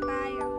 拜拜，然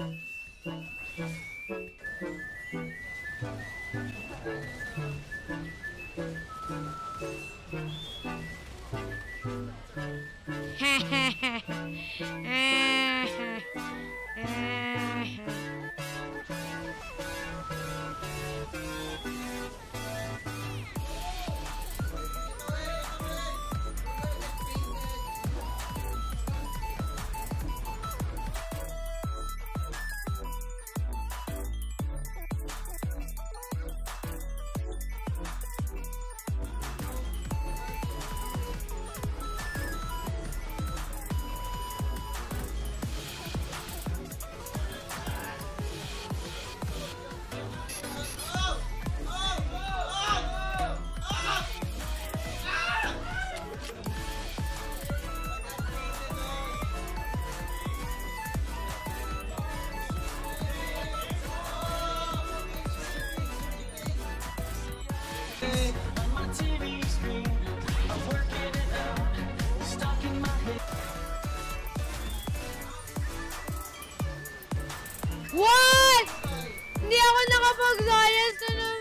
Ha ha ha. Eh, eh, What? Hindi ako nakapag-science na naman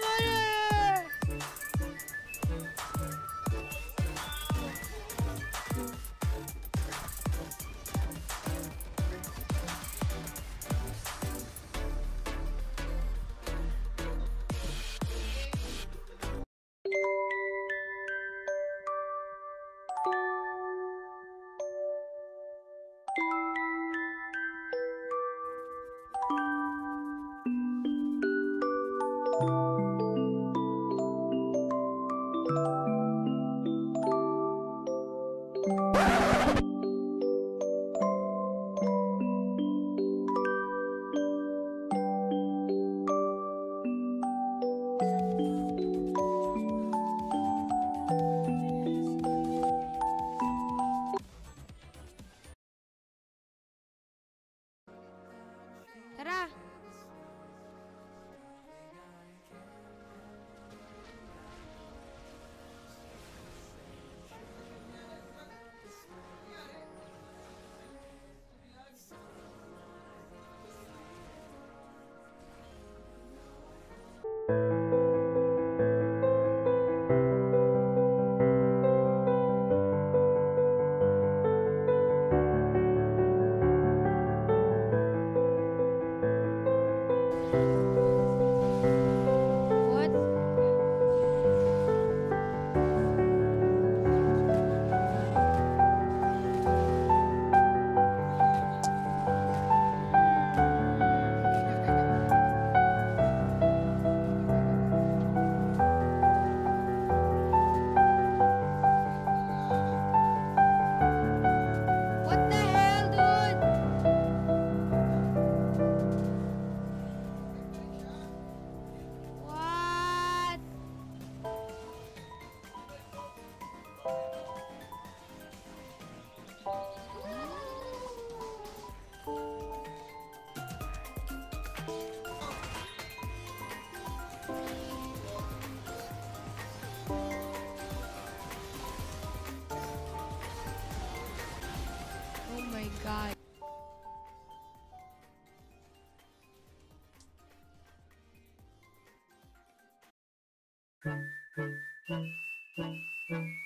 Thank you.